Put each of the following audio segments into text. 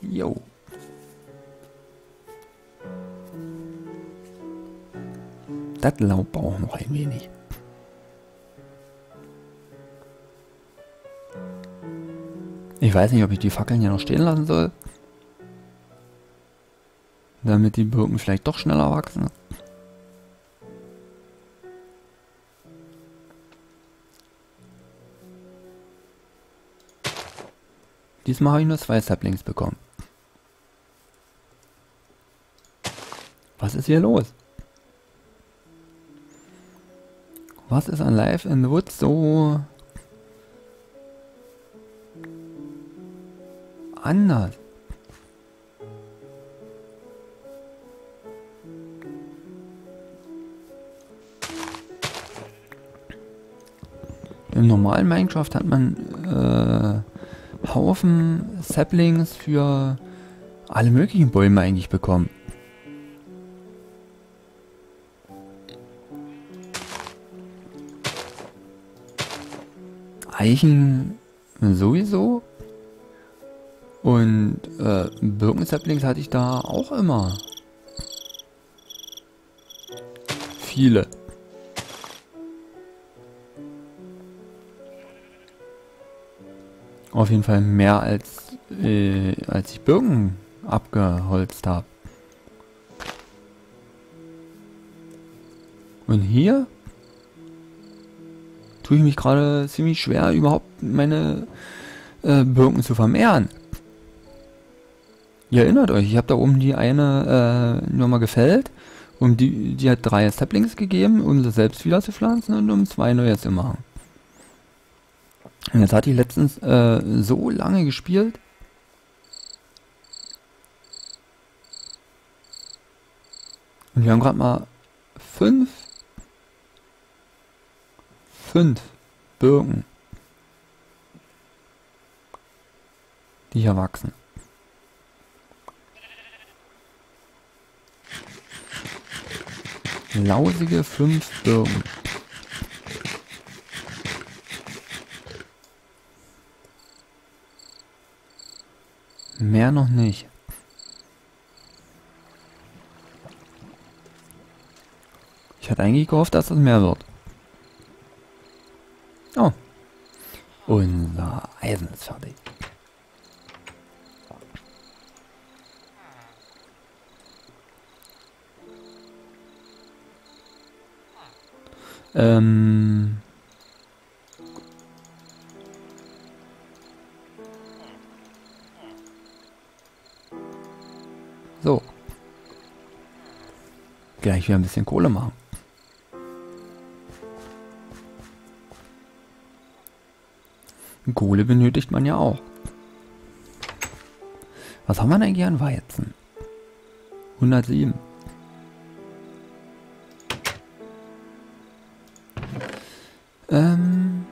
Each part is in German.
Jo. Das Laub braucht noch ein wenig. Ich weiß nicht, ob ich die Fackeln hier noch stehen lassen soll. Damit die Birken vielleicht doch schneller wachsen. Diesmal habe ich nur zwei Saplings bekommen. Was ist hier los? Was ist an Life in the Woods so anders? Im normalen Minecraft hat man äh, Haufen Saplings für alle möglichen Bäume eigentlich bekommen. Eichen sowieso. Und äh, Birkensaplings hatte ich da auch immer. Viele. Auf jeden Fall mehr als, äh, als ich Birken abgeholzt habe. Und hier tue ich mich gerade ziemlich schwer, überhaupt meine äh, Birken zu vermehren. Ihr erinnert euch, ich habe da oben die eine äh, nur mal gefällt. Und die, die hat drei Saplings gegeben, um sie selbst wieder zu pflanzen und um zwei neue zu machen. Und jetzt hatte ich letztens äh, so lange gespielt. Und wir haben gerade mal fünf fünf Birken, die hier wachsen. Lausige fünf Birken. Mehr noch nicht. Ich hatte eigentlich gehofft, dass es mehr wird. Oh. Unser Eisen ist fertig. Ähm. So. Gleich wieder ein bisschen Kohle machen. Kohle benötigt man ja auch. Was haben wir denn eigentlich an Weizen? 107. Ähm.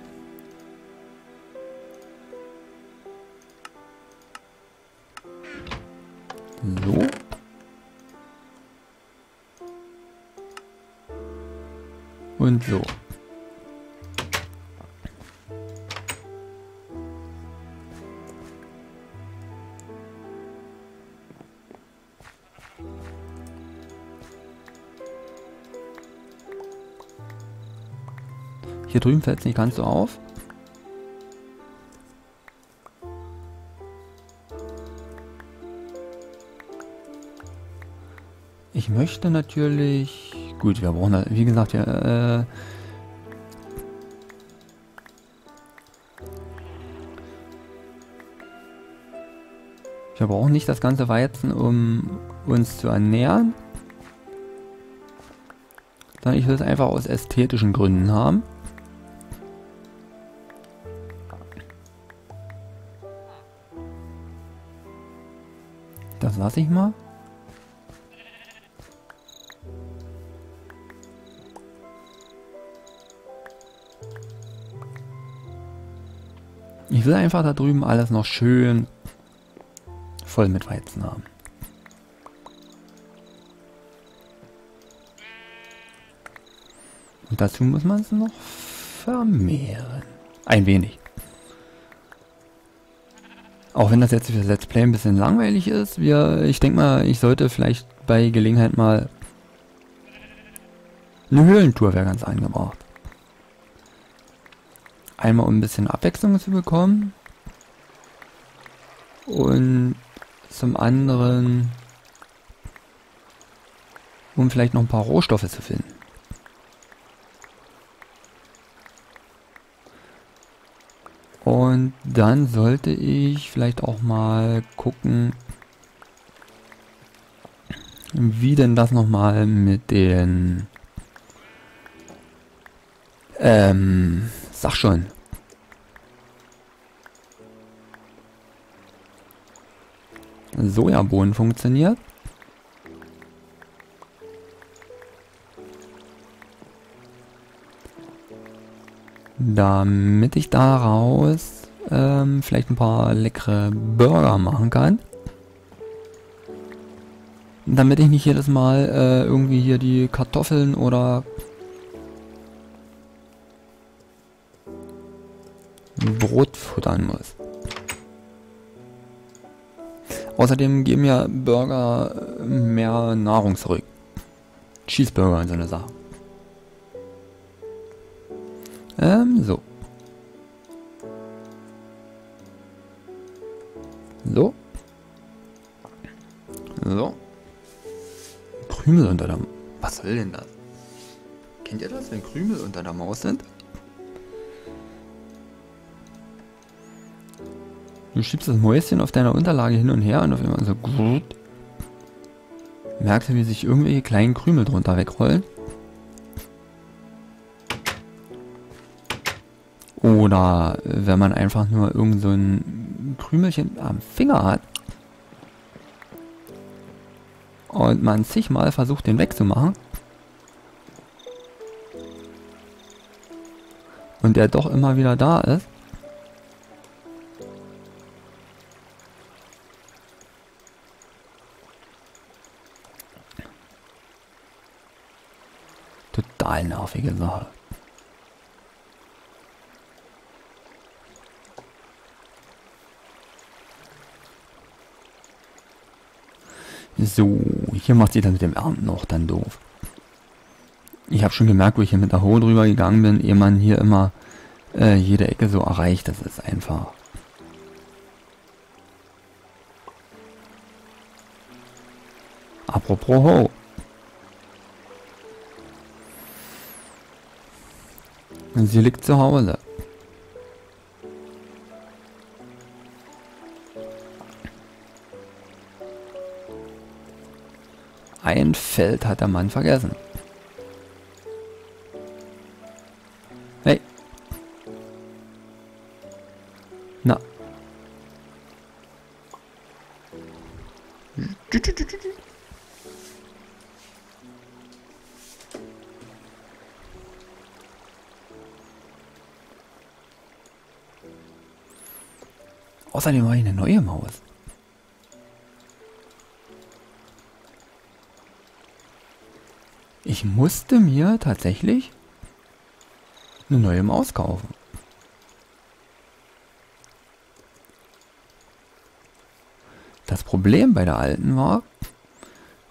So. Und so. Hier drüben fällt es nicht ganz so auf. Ich möchte natürlich... Gut, wir brauchen, wie gesagt, ja... Äh, wir brauchen nicht das ganze Weizen, um uns zu ernähren. Sondern ich will es einfach aus ästhetischen Gründen haben. Lasse ich mal. Ich will einfach da drüben alles noch schön voll mit Weizen haben. Und dazu muss man es noch vermehren. Ein wenig. Auch wenn das jetzt für das Let's Play ein bisschen langweilig ist, wir, ich denke mal, ich sollte vielleicht bei Gelegenheit mal eine Höhlentour wäre ganz angebracht. Einmal um ein bisschen Abwechslung zu bekommen. Und zum anderen, um vielleicht noch ein paar Rohstoffe zu finden. Und dann sollte ich vielleicht auch mal gucken, wie denn das nochmal mit den... Ähm, sag schon. Sojabohnen funktioniert. Damit ich daraus ähm, vielleicht ein paar leckere Burger machen kann. Damit ich nicht jedes Mal äh, irgendwie hier die Kartoffeln oder Brot futtern muss. Außerdem geben ja Burger mehr Nahrung zurück. Cheeseburger und so eine Sache. Ähm, so. So. So. Krümel unter der... Was soll denn das? Kennt ihr das, wenn Krümel unter der Maus sind? Du schiebst das Mäuschen auf deiner Unterlage hin und her und auf einmal so gut. Merkst du, wie sich irgendwelche kleinen Krümel drunter wegrollen? Oder wenn man einfach nur irgend so ein Krümelchen am Finger hat und man zigmal versucht, den wegzumachen und der doch immer wieder da ist. Total nervige Sache. So, hier macht sie das mit dem Ernten noch dann doof. Ich habe schon gemerkt, wo ich hier mit der Hoe drüber gegangen bin, ehe man hier immer äh, jede Ecke so erreicht. Das ist einfach... Apropos Ho. Sie liegt zu Hause. Ein Feld hat der Mann vergessen. Hey. Na. Außerdem habe ich eine neue Maus. Ich musste mir tatsächlich eine neue Maus kaufen. Das Problem bei der alten war,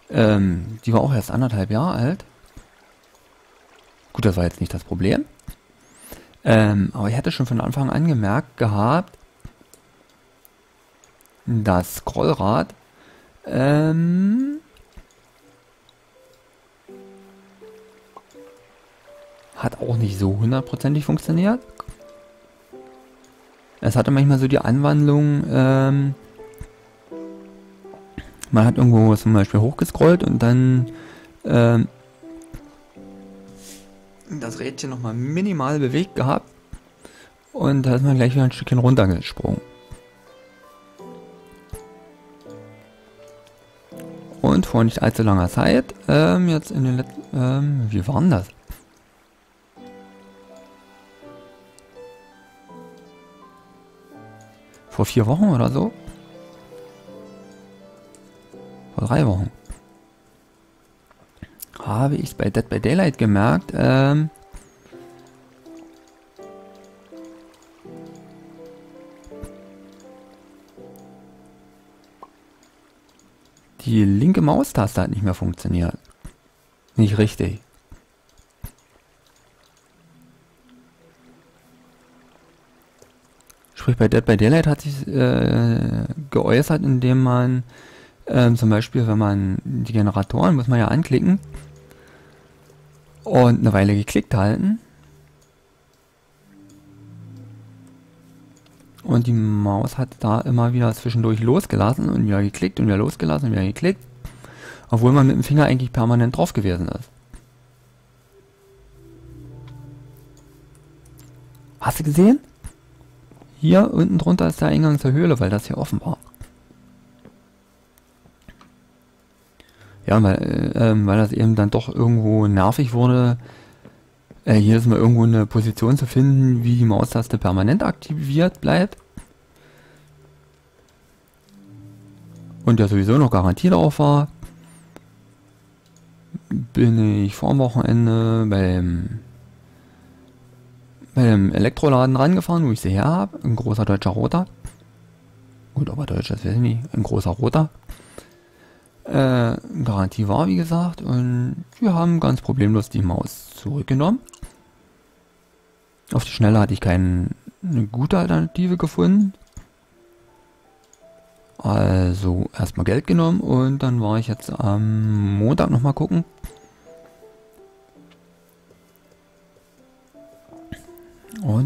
ähm, die war auch erst anderthalb Jahre alt. Gut, das war jetzt nicht das Problem. Ähm, aber ich hatte schon von Anfang an gemerkt gehabt, das Scrollrad ähm, Auch nicht so hundertprozentig funktioniert. Es hatte manchmal so die Anwandlung, ähm, man hat irgendwo zum Beispiel hochgescrollt und dann ähm, das Rädchen nochmal minimal bewegt gehabt und da ist man gleich wieder ein Stückchen runtergesprungen. Und vor nicht allzu langer Zeit, ähm, jetzt in den letzten, ähm, wie war denn das? Vor vier Wochen oder so? Vor drei Wochen. Habe ich bei Dead by Daylight gemerkt. Ähm, die linke Maustaste hat nicht mehr funktioniert. Nicht richtig. Sprich, bei Dead by Daylight hat sich äh, geäußert, indem man ähm, zum Beispiel, wenn man die Generatoren, muss man ja anklicken und eine Weile geklickt halten. Und die Maus hat da immer wieder zwischendurch losgelassen und wieder geklickt und wieder losgelassen und wieder geklickt. Obwohl man mit dem Finger eigentlich permanent drauf gewesen ist. Hast du gesehen? Hier unten drunter ist der Eingang zur Höhle, weil das hier offen war. Ja, weil, äh, weil das eben dann doch irgendwo nervig wurde, äh, hier ist mal irgendwo eine Position zu finden, wie die Maustaste permanent aktiviert bleibt. Und der sowieso noch Garantie darauf war, bin ich vor dem Wochenende beim, beim Elektroladen rangefahren, wo ich sie her habe. Ein großer deutscher Roter. Gut, aber deutsch, das weiß ich nicht. Ein großer Roter. Äh, Garantie war, wie gesagt, und wir haben ganz problemlos die Maus zurückgenommen. Auf die Schnelle hatte ich keine gute Alternative gefunden. Also erstmal Geld genommen und dann war ich jetzt am Montag nochmal gucken.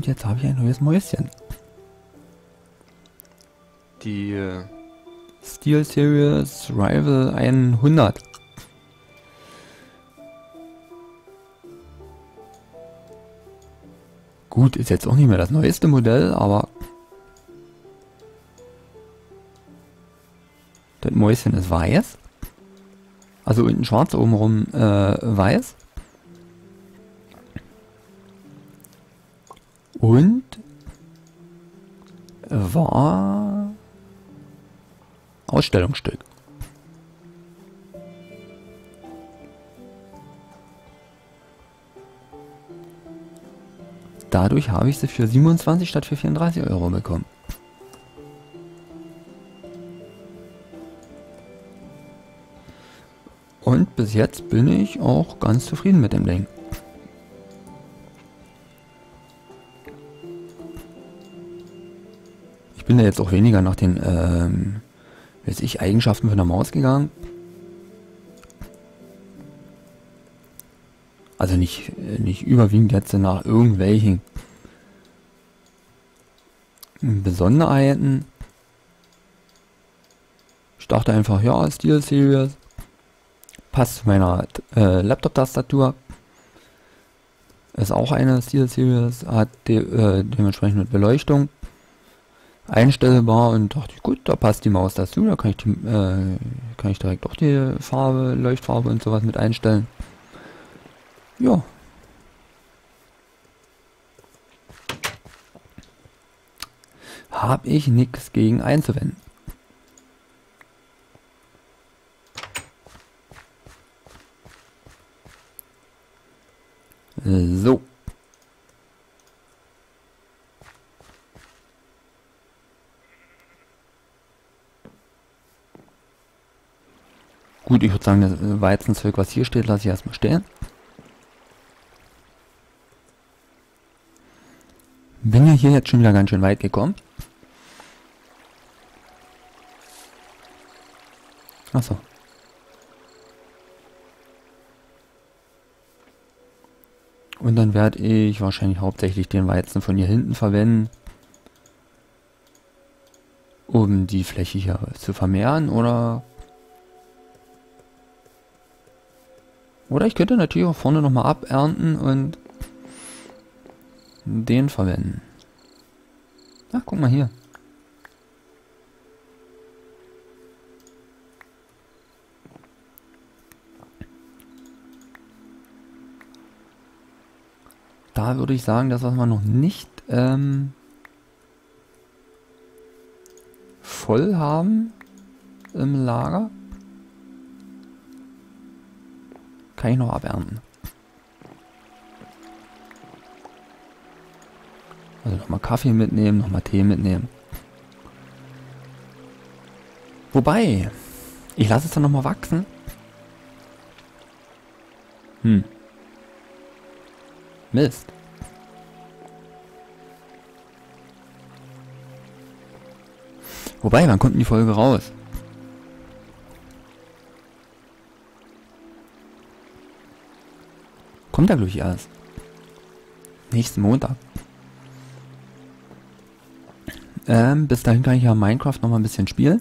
Und jetzt habe ich ein neues Mäuschen. Die äh Steel Series Rival 100. Gut, ist jetzt auch nicht mehr das neueste Modell, aber das Mäuschen ist weiß. Also unten schwarz, obenrum äh, weiß. Ausstellungsstück. Dadurch habe ich sie für 27 statt für 34 Euro bekommen. Und bis jetzt bin ich auch ganz zufrieden mit dem Ding. Ich bin da jetzt auch weniger nach den ähm, weiß ich, Eigenschaften von der Maus gegangen. Also nicht, nicht überwiegend jetzt nach irgendwelchen Besonderheiten. Ich dachte einfach, ja, Steel Series passt zu meiner äh, Laptop-Tastatur. Ist auch eine Steel Series, hat de äh, dementsprechend mit Beleuchtung einstellbar und dachte ich, gut, da passt die Maus dazu, da kann ich, die, äh, kann ich direkt auch die Farbe, Leuchtfarbe und sowas mit einstellen. Ja. Habe ich nichts gegen einzuwenden. So. Gut, ich würde sagen, das Weizenzeug, was hier steht, lasse ich erstmal stehen. Bin ja hier jetzt schon wieder ganz schön weit gekommen. Achso. Und dann werde ich wahrscheinlich hauptsächlich den Weizen von hier hinten verwenden, um die Fläche hier zu vermehren oder Oder ich könnte natürlich auch vorne nochmal abernten und den verwenden. Ach, guck mal hier. Da würde ich sagen, das, was wir noch nicht ähm, voll haben im Lager, Kann ich noch abernten. Also nochmal Kaffee mitnehmen, nochmal Tee mitnehmen. Wobei, Ich lasse es dann nochmal wachsen. Hm. Mist. Wobei, wann kommt denn die Folge raus? Kommt da, glaube ich, erst. Nächsten Montag. Ähm, bis dahin kann ich ja Minecraft noch mal ein bisschen spielen.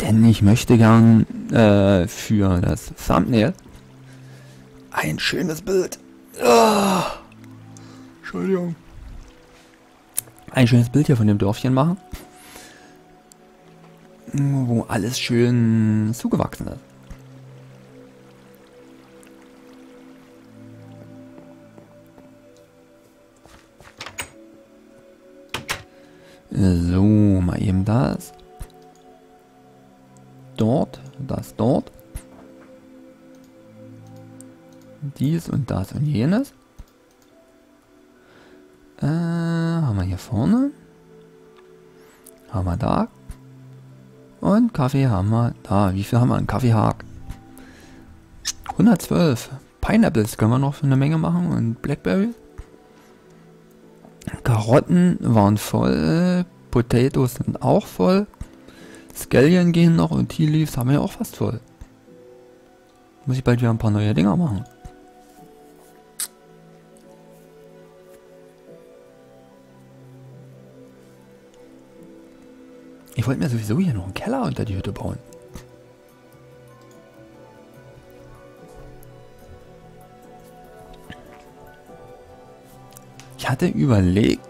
Denn ich möchte gern äh, für das Thumbnail ein schönes Bild. Oh, Entschuldigung. Ein schönes Bild hier von dem Dörfchen machen. Wo alles schön zugewachsen ist. So, mal eben das. Dort, das dort. Dies und das und jenes. Äh, haben wir hier vorne. Haben wir da. Und Kaffee haben wir da. Wie viel haben wir? Ein Kaffeehag. 112. Pineapples können wir noch für eine Menge machen und Blackberries. Karotten waren voll, Potatoes sind auch voll, Scallion gehen noch und Tea Leaves haben wir auch fast voll. Muss ich bald wieder ein paar neue Dinger machen. Ich wollte mir sowieso hier noch einen Keller unter die Hütte bauen. Ich hatte überlegt,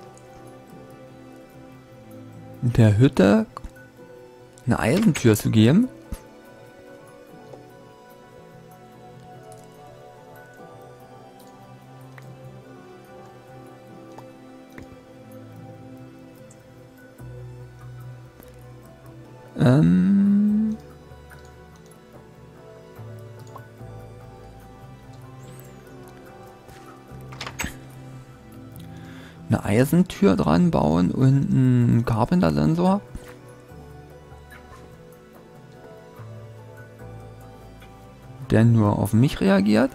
der Hütte eine Eisentür zu geben. Eine Eisentür dran bauen und einen Carpenter-Sensor. Der nur auf mich reagiert.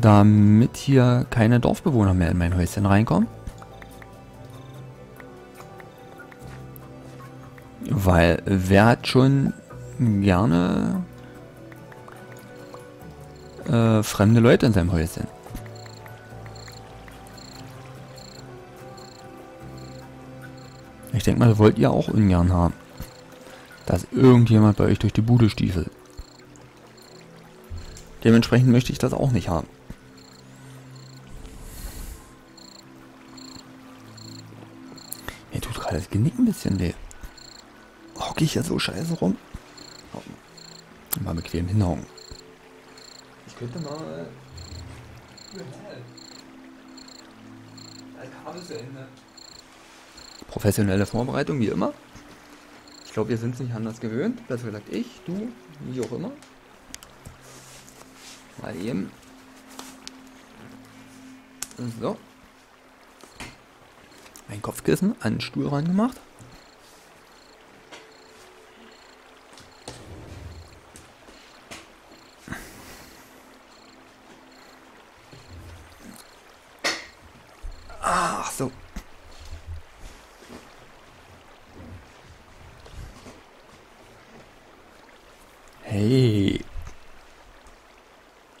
Damit hier keine Dorfbewohner mehr in mein Häuschen reinkommen. Weil wer hat schon gerne äh, fremde Leute in seinem Häuschen. Ich denke mal, wollt ihr auch ungern haben. Dass irgendjemand bei euch durch die Bude stiefelt. Dementsprechend möchte ich das auch nicht haben. Mir tut gerade das Genick ein bisschen weh. Hocke ich ja so scheiße rum. Mal bequem hinhauen. Könnte mal. Professionelle Vorbereitung, wie immer. Ich glaube, wir sind es nicht anders gewöhnt. Besser gesagt ich, du, wie auch immer. Mal eben. So. Ein Kopfkissen an den Stuhl ran